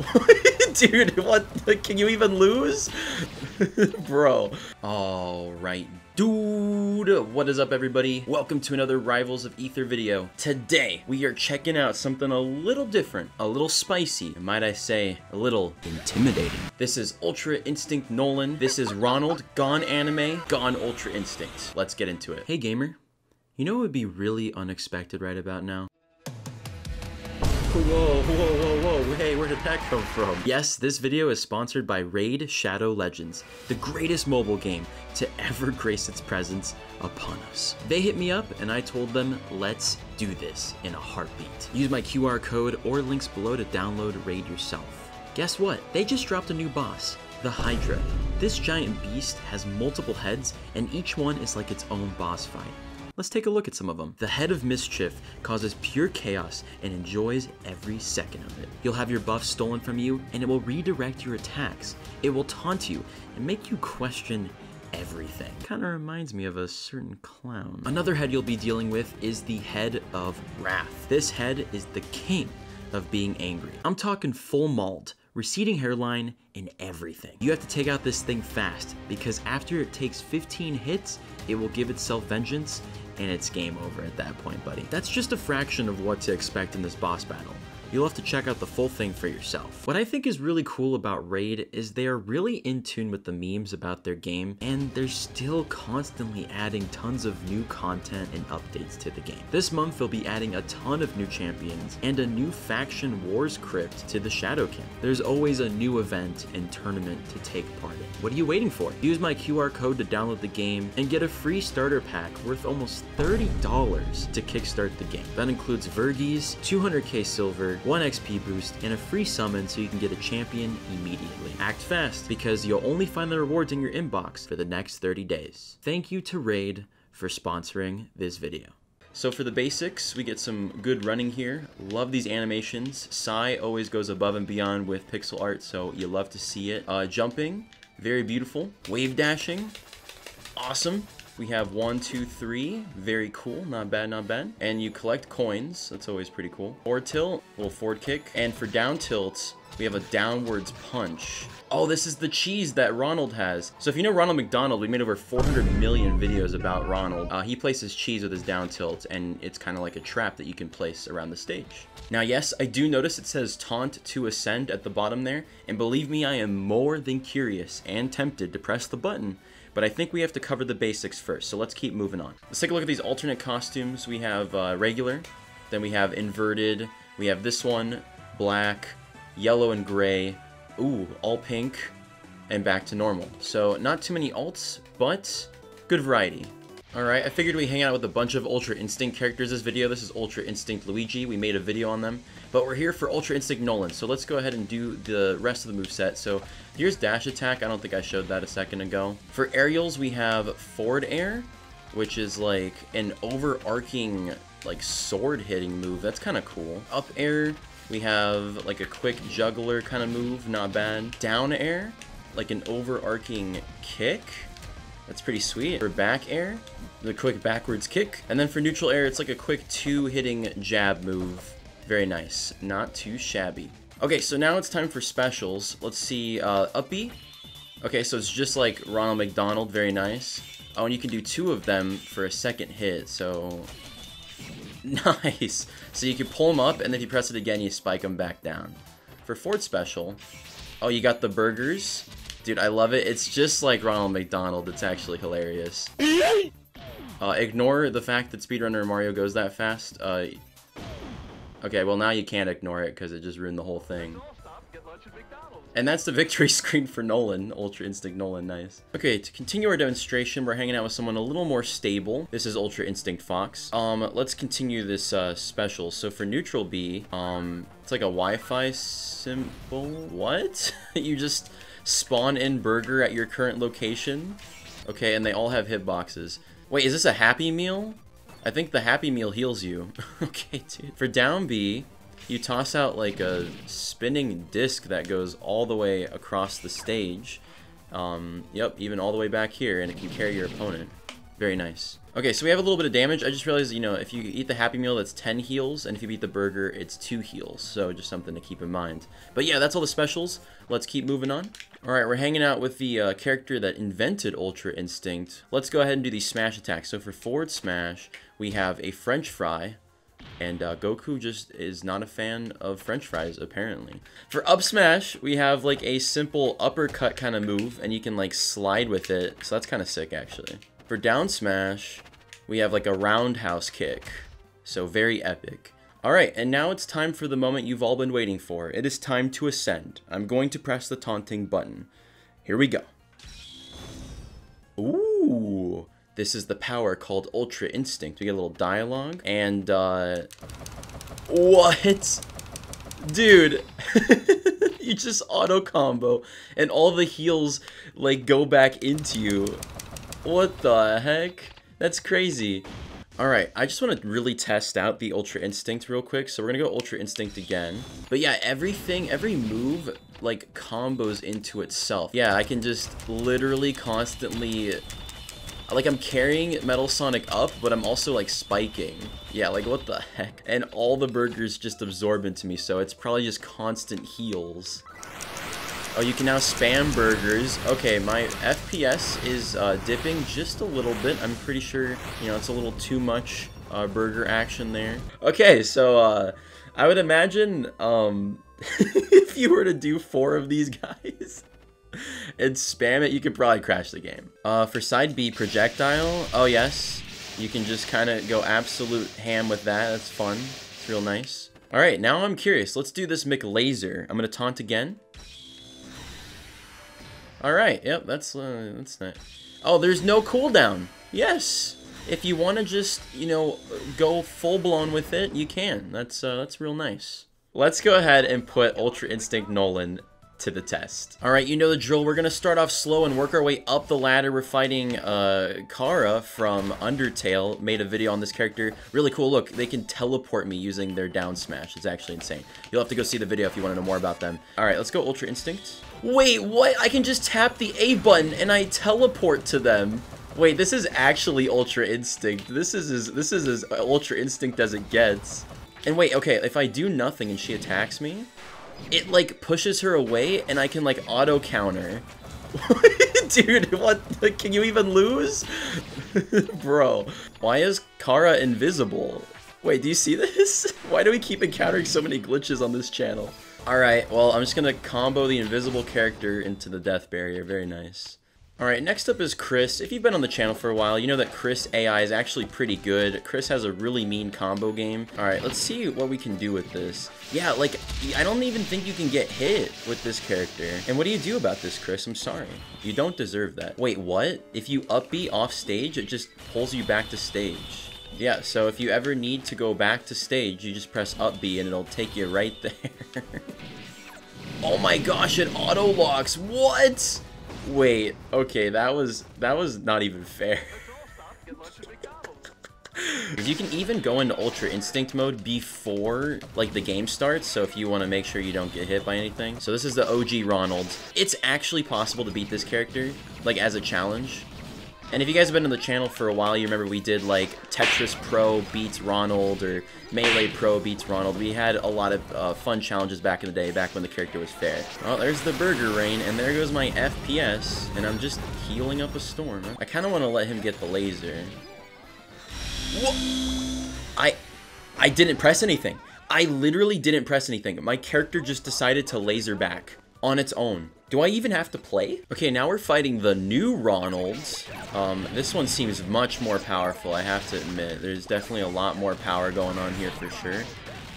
Dude, what? Can you even lose? Bro. Alright, dude. What is up, everybody? Welcome to another Rivals of Aether video. Today, we are checking out something a little different, a little spicy, and might I say, a little intimidating. This is Ultra Instinct Nolan. This is Ronald, gone anime, gone Ultra Instinct. Let's get into it. Hey, gamer. You know what would be really unexpected right about now? Whoa, whoa, whoa, whoa, hey, did that come from? Yes, this video is sponsored by Raid Shadow Legends, the greatest mobile game to ever grace its presence upon us. They hit me up and I told them, let's do this in a heartbeat. Use my QR code or links below to download Raid yourself. Guess what? They just dropped a new boss, the Hydra. This giant beast has multiple heads and each one is like its own boss fight. Let's take a look at some of them. The Head of Mischief causes pure chaos and enjoys every second of it. You'll have your buff stolen from you and it will redirect your attacks. It will taunt you and make you question everything. Kinda reminds me of a certain clown. Another head you'll be dealing with is the Head of Wrath. This head is the king of being angry. I'm talking full mauled, receding hairline, and everything. You have to take out this thing fast because after it takes 15 hits, it will give itself vengeance and it's game over at that point, buddy. That's just a fraction of what to expect in this boss battle. You'll have to check out the full thing for yourself. What I think is really cool about Raid is they are really in tune with the memes about their game, and they're still constantly adding tons of new content and updates to the game. This month they'll be adding a ton of new champions and a new faction wars crypt to the Shadow King. There's always a new event and tournament to take part in. What are you waiting for? Use my QR code to download the game and get a free starter pack worth almost $30 to kickstart the game. That includes Vergis, 200k silver, 1 XP boost, and a free summon so you can get a champion immediately. Act fast, because you'll only find the rewards in your inbox for the next 30 days. Thank you to Raid for sponsoring this video. So for the basics, we get some good running here. Love these animations. Sai always goes above and beyond with pixel art, so you love to see it. Uh, jumping, very beautiful. Wave dashing, awesome. We have one, two, three. Very cool. Not bad, not bad. And you collect coins. That's always pretty cool. Forward tilt, little forward kick. And for down tilts, we have a downwards punch. Oh, this is the cheese that Ronald has. So if you know Ronald McDonald, we made over 400 million videos about Ronald. Uh, he places cheese with his down tilt, and it's kind of like a trap that you can place around the stage. Now, yes, I do notice it says taunt to ascend at the bottom there, and believe me, I am more than curious and tempted to press the button but I think we have to cover the basics first, so let's keep moving on. Let's take a look at these alternate costumes. We have uh, regular, then we have inverted, we have this one, black, yellow and gray, ooh, all pink, and back to normal. So not too many alts, but good variety. Alright, I figured we hang out with a bunch of Ultra Instinct characters this video. This is Ultra Instinct Luigi. We made a video on them. But we're here for Ultra Instinct Nolan, so let's go ahead and do the rest of the move set. So here's Dash Attack. I don't think I showed that a second ago. For aerials, we have Forward Air, which is like an overarching like sword hitting move. That's kind of cool. Up Air, we have like a quick juggler kind of move. Not bad. Down Air, like an overarching kick. That's pretty sweet. For back air, the quick backwards kick. And then for neutral air, it's like a quick two hitting jab move. Very nice. Not too shabby. Okay, so now it's time for specials. Let's see, uh, Uppy. Okay, so it's just like Ronald McDonald. Very nice. Oh, and you can do two of them for a second hit, so... Nice! So you can pull them up, and then if you press it again, you spike them back down. For Ford Special, oh, you got the burgers. Dude, I love it. It's just like Ronald McDonald. It's actually hilarious. Uh, ignore the fact that Speedrunner Mario goes that fast. Uh, okay, well now you can't ignore it because it just ruined the whole thing. And that's the victory screen for Nolan. Ultra Instinct Nolan, nice. Okay, to continue our demonstration, we're hanging out with someone a little more stable. This is Ultra Instinct Fox. Um, let's continue this uh, special. So for Neutral B, um, it's like a Wi-Fi symbol. What? you just spawn in burger at your current location. Okay, and they all have hitboxes. Wait, is this a Happy Meal? I think the Happy Meal heals you. okay, dude. For down B, you toss out like a spinning disc that goes all the way across the stage. Um, yep, even all the way back here, and it can carry your opponent. Very nice. Okay, so we have a little bit of damage. I just realized, you know, if you eat the Happy Meal, that's 10 heals, and if you eat the burger, it's 2 heals. So just something to keep in mind. But yeah, that's all the specials. Let's keep moving on. Alright, we're hanging out with the uh, character that invented Ultra Instinct. Let's go ahead and do these smash attacks. So for forward smash, we have a French fry, and uh, Goku just is not a fan of french fries, apparently. For up smash, we have like a simple uppercut kind of move, and you can like slide with it. So that's kind of sick, actually. For down smash, we have like a roundhouse kick. So very epic. Alright, and now it's time for the moment you've all been waiting for. It is time to ascend. I'm going to press the taunting button. Here we go. Ooh, this is the power called Ultra Instinct. We get a little dialogue, and, uh... What? Dude, you just auto combo, and all the heals, like, go back into you. What the heck? That's crazy. Alright, I just want to really test out the Ultra Instinct real quick, so we're gonna go Ultra Instinct again. But yeah, everything, every move, like, combos into itself. Yeah, I can just literally constantly... Like, I'm carrying Metal Sonic up, but I'm also, like, spiking. Yeah, like, what the heck? And all the burgers just absorb into me, so it's probably just constant heals. Oh, you can now spam burgers. Okay, my FPS is uh, dipping just a little bit. I'm pretty sure, you know, it's a little too much uh, burger action there. Okay, so uh, I would imagine um, if you were to do four of these guys and spam it, you could probably crash the game. Uh, for side B, projectile. Oh, yes. You can just kind of go absolute ham with that. That's fun. It's real nice. All right, now I'm curious. Let's do this McLaser. I'm going to taunt again. All right. Yep. That's uh, that's not. Oh, there's no cooldown. Yes. If you want to just you know go full blown with it, you can. That's uh, that's real nice. Let's go ahead and put Ultra Instinct Nolan to the test. All right, you know the drill. We're gonna start off slow and work our way up the ladder. We're fighting uh, Chara from Undertale. Made a video on this character. Really cool. Look, they can teleport me using their down smash. It's actually insane. You'll have to go see the video if you want to know more about them. All right, let's go Ultra Instinct. Wait, what? I can just tap the A button and I teleport to them. Wait, this is actually Ultra Instinct. This is as, this is as Ultra Instinct as it gets. And wait, okay, if I do nothing and she attacks me, it like pushes her away and I can like auto counter. Dude, what? Can you even lose? Bro, why is Chara invisible? Wait, do you see this? Why do we keep encountering so many glitches on this channel? Alright, well, I'm just gonna combo the invisible character into the death barrier. Very nice. Alright, next up is Kris. If you've been on the channel for a while, you know that Kris AI is actually pretty good. Kris has a really mean combo game. Alright, let's see what we can do with this. Yeah, like, I don't even think you can get hit with this character. And what do you do about this, Kris? I'm sorry. You don't deserve that. Wait, what? If you up B off stage, it just pulls you back to stage. Yeah, so if you ever need to go back to stage, you just press up B and it'll take you right there. oh my gosh, it auto locks. What? Wait, okay, that was that was not even fair. you can even go into Ultra Instinct mode before like the game starts, so if you want to make sure you don't get hit by anything. So this is the OG Ronald. It's actually possible to beat this character, like as a challenge. And if you guys have been on the channel for a while, you remember we did like Tetris Pro beats Ronald or Melee Pro beats Ronald. We had a lot of uh, fun challenges back in the day, back when the character was fair. Well, there's the Burger Rain, and there goes my FPS, and I'm just healing up a storm. I kind of want to let him get the laser. I, I didn't press anything. I literally didn't press anything. My character just decided to laser back on its own. Do I even have to play? Okay, now we're fighting the new Ronalds. Um, this one seems much more powerful, I have to admit. There's definitely a lot more power going on here for sure.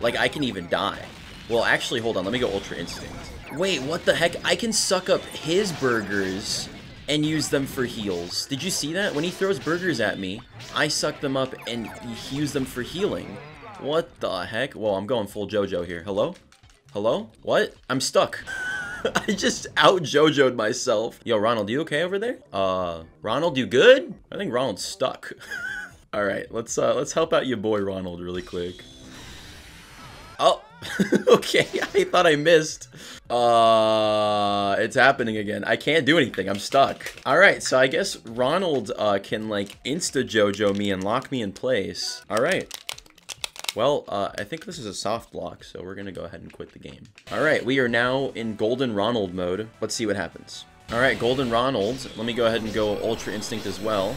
Like, I can even die. Well, actually, hold on. Let me go Ultra Instinct. Wait, what the heck? I can suck up his burgers and use them for heals. Did you see that? When he throws burgers at me, I suck them up and use them for healing. What the heck? Whoa, I'm going full JoJo here. Hello? Hello? What? I'm stuck. I just out JoJo'd myself. Yo, Ronald, you okay over there? Uh, Ronald, you good? I think Ronald's stuck. All right, let's uh, let's help out your boy Ronald really quick. Oh, okay, I thought I missed. Uh, it's happening again. I can't do anything. I'm stuck. All right, so I guess Ronald uh, can like insta JoJo me and lock me in place. All right. Well, uh, I think this is a soft lock, so we're gonna go ahead and quit the game. All right, we are now in Golden Ronald mode. Let's see what happens. All right, Golden Ronald. Let me go ahead and go Ultra Instinct as well.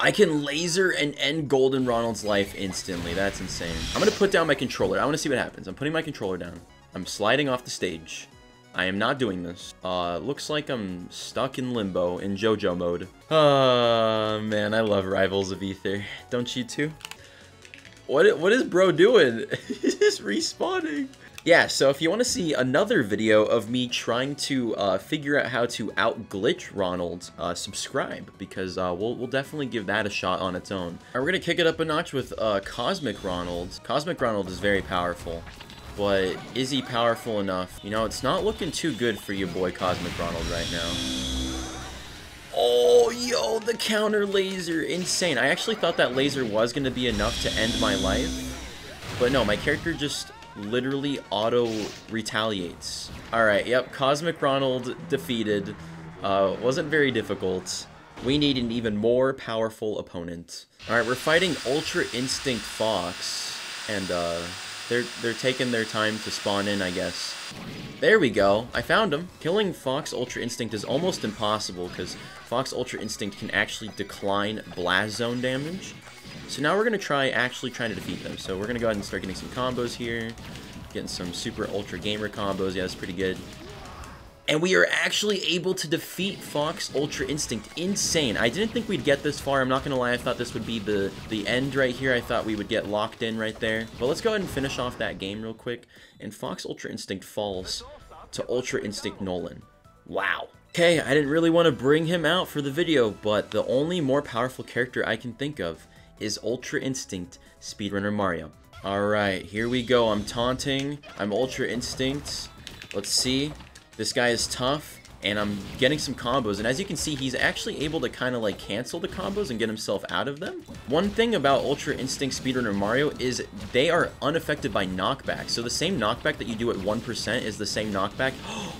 I can laser and end Golden Ronald's life instantly. That's insane. I'm going to put down my controller. I want to see what happens. I'm putting my controller down. I'm sliding off the stage. I am not doing this. Uh, looks like I'm stuck in limbo in JoJo mode. Oh, man, I love Rivals of Aether. Don't you too? What, what is bro doing? He's just respawning. Yeah, so if you want to see another video of me trying to uh, figure out how to out-glitch Ronald, uh, subscribe, because uh, we'll, we'll definitely give that a shot on its own. Alright, we're going to kick it up a notch with uh, Cosmic Ronald. Cosmic Ronald is very powerful, but is he powerful enough? You know, it's not looking too good for your boy Cosmic Ronald right now. Oh, yo, the counter laser. Insane. I actually thought that laser was going to be enough to end my life. But no, my character just literally auto retaliates. Alright, yep, Cosmic Ronald defeated. Uh, wasn't very difficult. We need an even more powerful opponent. Alright, we're fighting Ultra Instinct Fox. And, uh, they're, they're taking their time to spawn in, I guess. There we go. I found him. Killing Fox Ultra Instinct is almost impossible, because Fox Ultra Instinct can actually decline Blast Zone damage. So now we're going to try actually trying to defeat them. So we're going to go ahead and start getting some combos here. Getting some super ultra gamer combos. Yeah, that's pretty good. And we are actually able to defeat Fox Ultra Instinct. Insane. I didn't think we'd get this far. I'm not going to lie. I thought this would be the, the end right here. I thought we would get locked in right there. But let's go ahead and finish off that game real quick. And Fox Ultra Instinct falls to Ultra Instinct Nolan. Wow. Okay, I didn't really want to bring him out for the video, but the only more powerful character I can think of is Ultra Instinct Speedrunner Mario. Alright, here we go. I'm taunting. I'm Ultra Instinct. Let's see. This guy is tough, and I'm getting some combos. And as you can see, he's actually able to kind of like cancel the combos and get himself out of them. One thing about Ultra Instinct Speedrunner Mario is they are unaffected by knockback. So the same knockback that you do at 1% is the same knockback.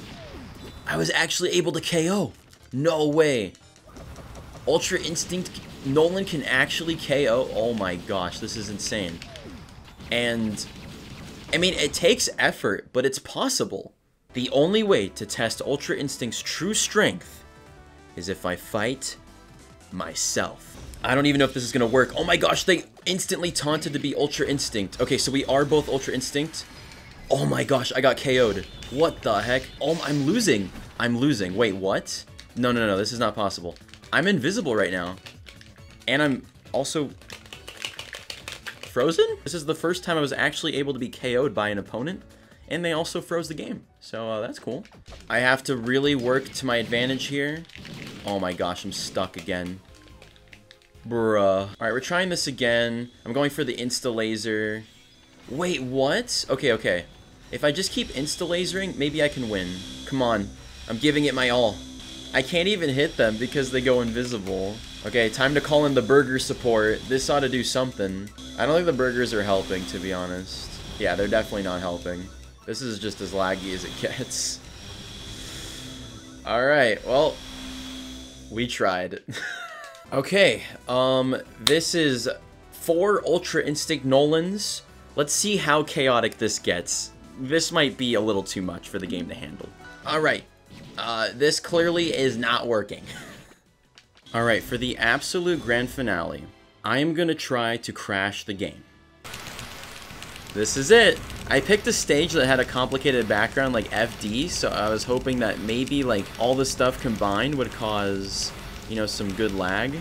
I was actually able to KO. No way. Ultra Instinct Nolan can actually KO. Oh my gosh, this is insane. And, I mean, it takes effort, but it's possible. The only way to test Ultra Instinct's true strength is if I fight myself. I don't even know if this is to work. Oh my gosh, they instantly taunted to be Ultra Instinct. Okay, so we are both Ultra Instinct. Oh my gosh, I got KO'd. What the heck? Oh, I'm losing. I'm losing. Wait, what? No, no, no, no, this is not possible. I'm invisible right now. And I'm also frozen? This is the first time I was actually able to be KO'd by an opponent, and they also froze the game. So uh, that's cool. I have to really work to my advantage here. Oh my gosh, I'm stuck again. Bruh. Alright, we're trying this again. I'm going for the insta-laser. Wait, what? Okay, okay. If I just keep insta-lasering, maybe I can win. Come on. I'm giving it my all. I can't even hit them because they go invisible. Okay, time to call in the burger support. This ought to do something. I don't think the burgers are helping, to be honest. Yeah, they're definitely not helping. This is just as laggy as it gets. Alright, well, we tried. okay, um, this is four Ultra Instinct Nolans. Let's see how chaotic this gets. This might be a little too much for the game to handle. Alright, uh, this clearly is not working. Alright, for the absolute grand finale, I am going to try to crash the game. This is it! I picked a stage that had a complicated background like FD, so I was hoping that maybe like all the stuff combined would cause, you know, some good lag.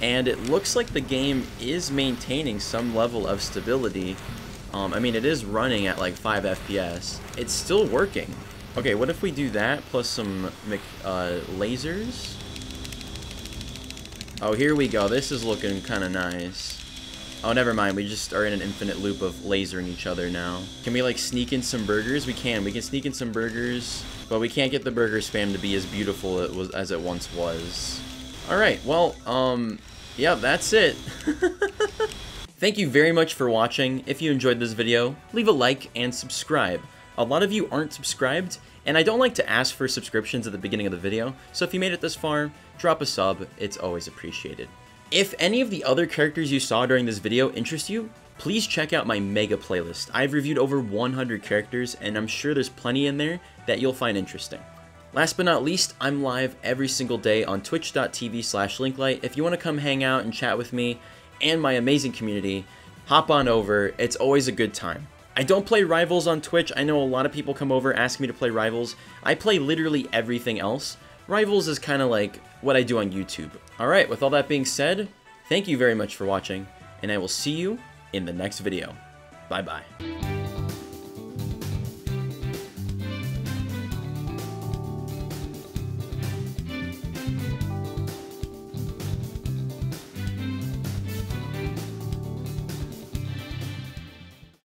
And it looks like the game is maintaining some level of stability. Um, I mean, it is running at like 5 FPS. It's still working. Okay, what if we do that plus some uh, lasers? Oh, here we go. This is looking kind of nice. Oh, never mind. We just are in an infinite loop of lasering each other now. Can we, like, sneak in some burgers? We can. We can sneak in some burgers, but we can't get the burger spam to be as beautiful it was, as it once was. Alright, well, um, yeah, that's it. Thank you very much for watching. If you enjoyed this video, leave a like and subscribe. A lot of you aren't subscribed, and I don't like to ask for subscriptions at the beginning of the video, so if you made it this far, drop a sub, it's always appreciated. If any of the other characters you saw during this video interest you, please check out my mega playlist. I've reviewed over 100 characters, and I'm sure there's plenty in there that you'll find interesting. Last but not least, I'm live every single day on twitch.tv slash linklight. If you want to come hang out and chat with me and my amazing community, hop on over. It's always a good time. I don't play Rivals on Twitch. I know a lot of people come over ask me to play Rivals. I play literally everything else. Rivals is kind of like what I do on YouTube. Alright, with all that being said, thank you very much for watching, and I will see you in the next video. Bye bye.